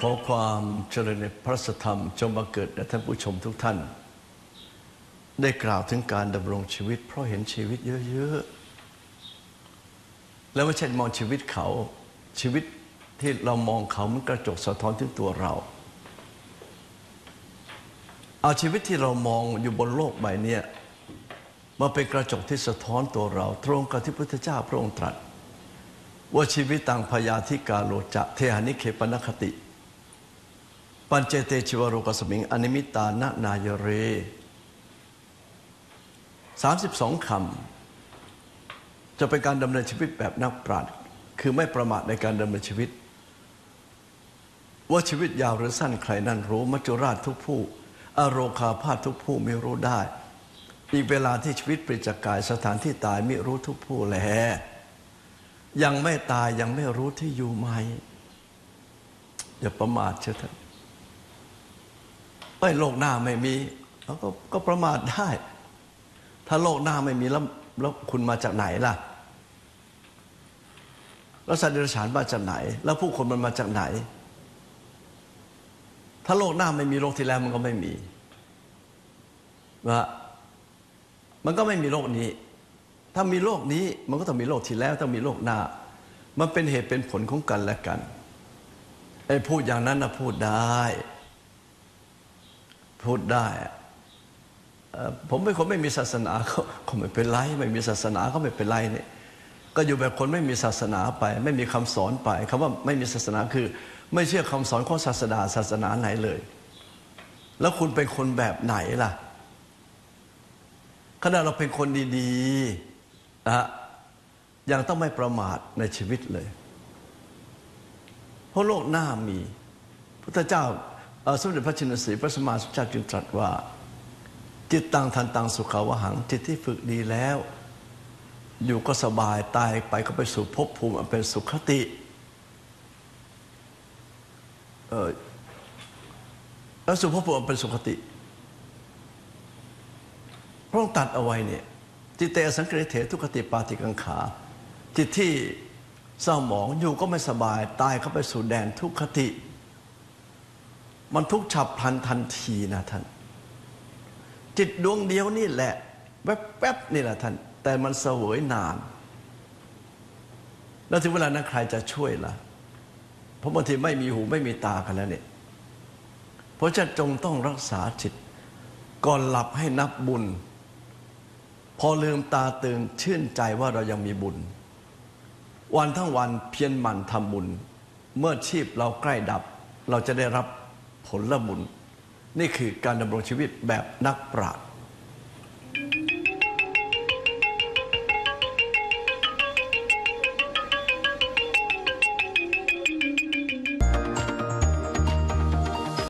ขอความเจริญในพระสธรรมจงบังเกิดแด่ท่านผู้ชมทุกท่าน ได้กล่าวถึงการดำรงชีวิต เพราะเห็นชีวิตเยอะๆ แล้วไม่ใช่มองชีวิตเขาชีวิตที่เรามองเขามันกระจกสะท้อนถึงตัวเรา เอาชีวิตที่เรามองอยู่บนโลกใบนี้มาเป็นกระจกที่สะท้อนตัวเรา ตรงกับที่พระพุทธเจ้าพระองค์ตรัส ว่าชีวิตังพยาธิกาโลจะเทหะนิกเขปะนัง คะติ ปัญเจเตชีวะโลกัสมิง อะนิมิตตานะนายะเรสามสิบสองคำ จะเป็นการดำเนินชีวิตแบบนักปราชญ์คือไม่ประมาทในการดำเนินชีวิต ว่าชีวิตยาวหรือสั้นใครนั่นรู้ มัจจุราชทุกผู้โรคาพาธทุกผู้ไม่รู้ได้ อีกเวลาที่ชีวิตปลิดจากกายสถานที่ตายไม่รู้ทุกผู้แล ยังไม่ตายยังไม่รู้ที่อยู่ไหมอย่าประมาทเชื่อท่าน ไอ้โลกหน้าไม่มีเราก็ก็ประมาทได้ ถ้าโลกหน้าไม่มีแล้วแล้วคุณมาจากไหนล่ะ แล้วสัตว์เดรัจฉานมาจากไหน แล้วผู้คนมันมาจากไหน ถ้าโลกหน้าไม่มีโลกที่แล้วมันก็ไม่มีว่ามันก็ไม่มีโลกนี้ ถ้ามีโลกนี้มันก็ต้องมีโลกที่แล้วต้องมีโลกหน้า มันเป็นเหตุเป็นผลของกันและกันไอ้พูดอย่างนั้นนะพูดได้ พูดได้ ผมเป็นคนไม่มีศาสนาก็ไม่เป็นไรไม่มีศาสนาก็ไม่เป็นไรเนี่ยก็อยู่แบบคนไม่มีศาสนาไป ไม่มีคำสอนไปคำว่าไม่มีศาสนาคือ ไม่เชื่อคำสอนของศาสดาศาสนาไหนเลย แล้วคุณเป็นคนแบบไหนล่ะขณะเราเป็นคนดีๆนะยังต้องไม่ประมาทในชีวิตเลย เพราะโลกหน้ามี พุทธเจ้า สมเด็จพระชินสีพระสมมาสุจาจึงตรัสว่า จิตตังทันตังสุขาวหังจิตที่ฝึกดีแล้ว อยู่ก็สบายตายไปก็ไปสู่ภพภูมิเป็นสุขติแล้วสู่ภพภูมิเป็นสุขติพระองค์ตัดเอาไว้เนี่ยจิตเตสังเกตเถทุกขติปาติกังขา จิตที่เศร้าหมองอยู่ก็ไม่สบายตายเข้าไปสู่แดนทุกขติ มันทุกฉับพลันทันทีนะท่าน จิตดวงเดียวนี่แหละแวบๆนี่แหละท่าน แต่มันเสวยนาน แล้วถึงเวลานั้นใครจะช่วยล่ะ เพราะบางทีไม่มีหูไม่มีตากันแล้วเนี่ยเพราะฉะนั้นจงต้องรักษาจิต ก่อนหลับให้นับบุญ พอลืมตาตื่นชื่นใจว่าเรายังมีบุญ วันทั้งวันเพียรหมั่นทำบุญ เมื่อชีพเราใกล้ดับ เราจะได้รับ ผลละบุญ นี่คือการดำรงชีวิตแบบนักปราชญ์